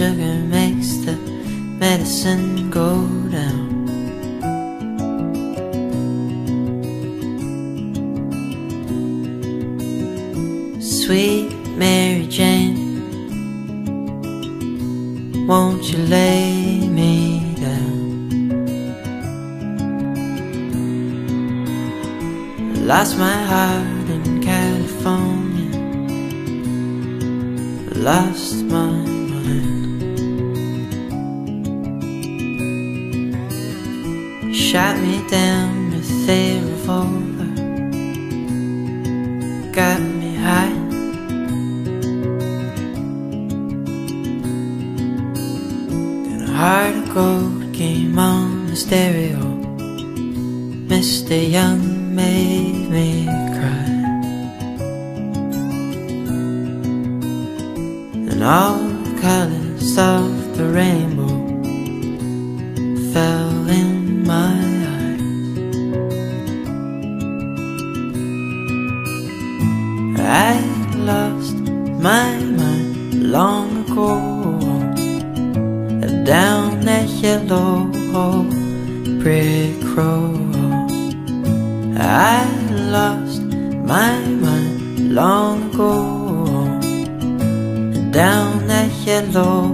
sugar makes the medicine go down. Sweet Mary Jane, won't you lay me down? Lost my heart lost my mind. Shot me down with a revolver, got me high. Then a heart of gold came on the stereo. Mr. Young made me cry. And all the colors of the rainbow fell in my eyes. I lost my mind long ago down that yellow brick road. I lost my mind long ago down that yellow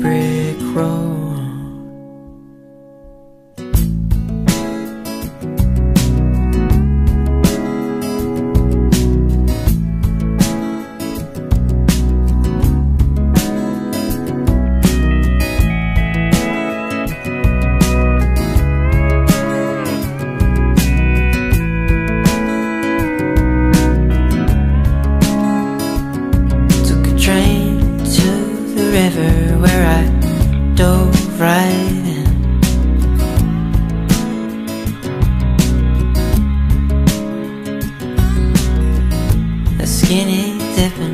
brick road. Skinny dipping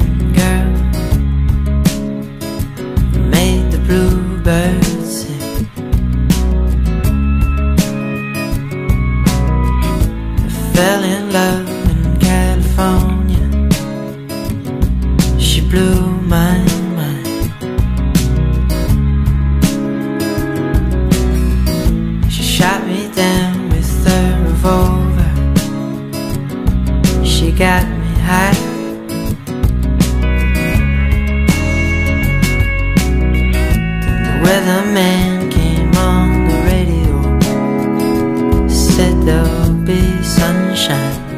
there'll be sunshine.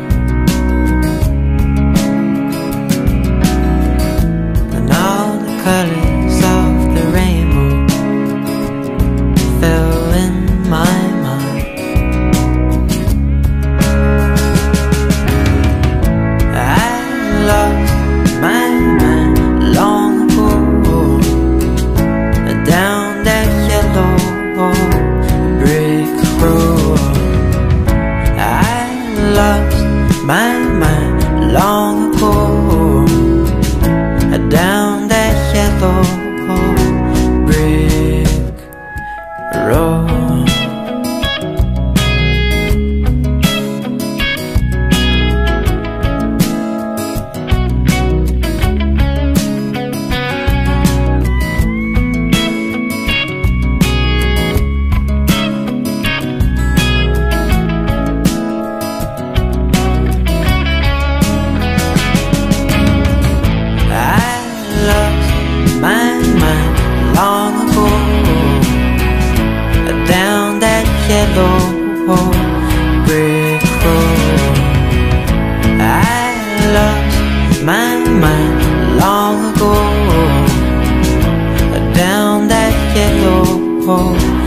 Yellow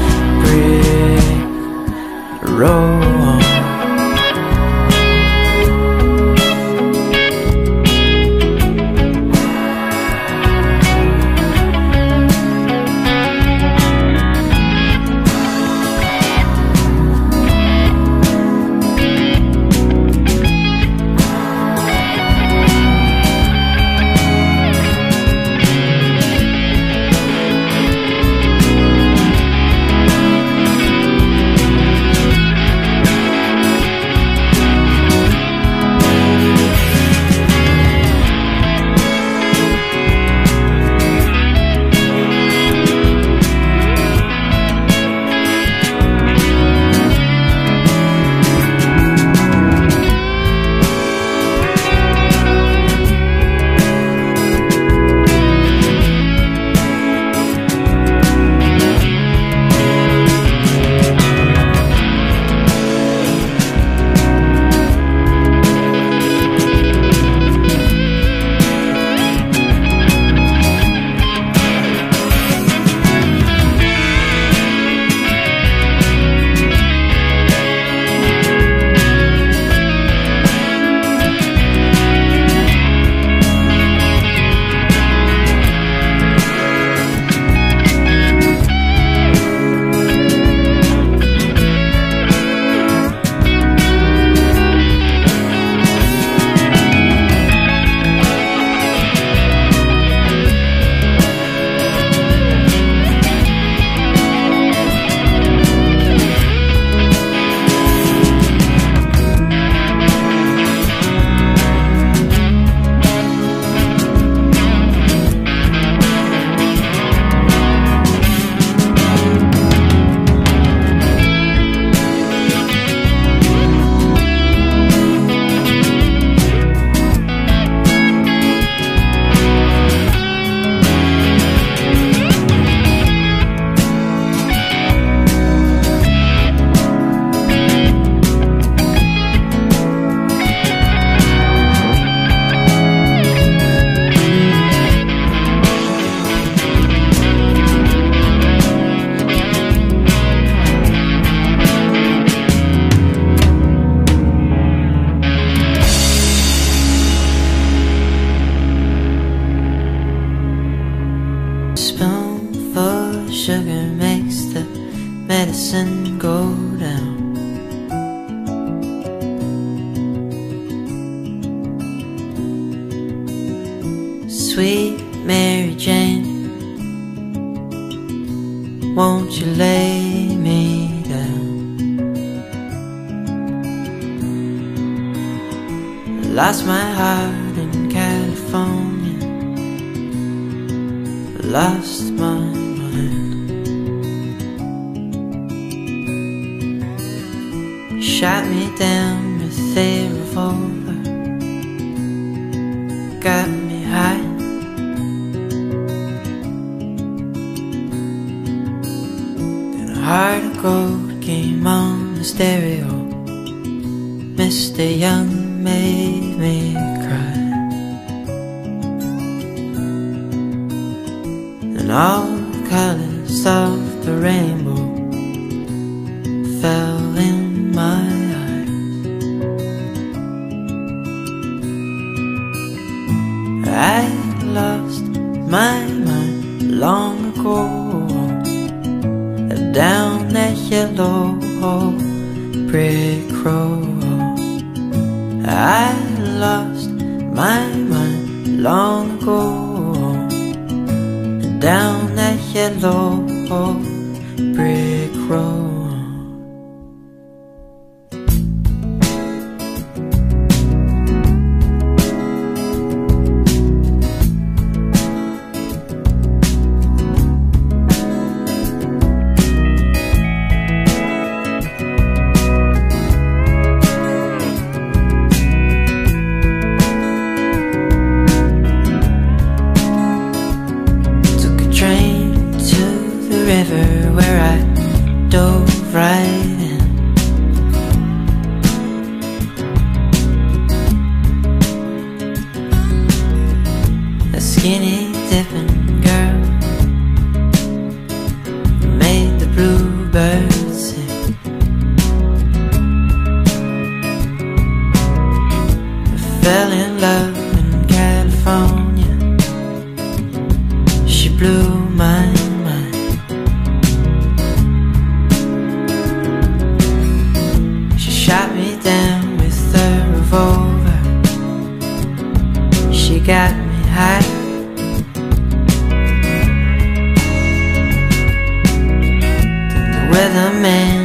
Sweet Mary Jane, won't you lay me down? Lost my heart in California, lost my mind. Shot me down with a revolver, got of came on the stereo. Mr. Young made me cry. And all down that yellow brick road. I lost my mind long ago down that yellow brick road. River where I dove right in. A skinny dipping girl made the bluebirds sing. I fell in love The weatherman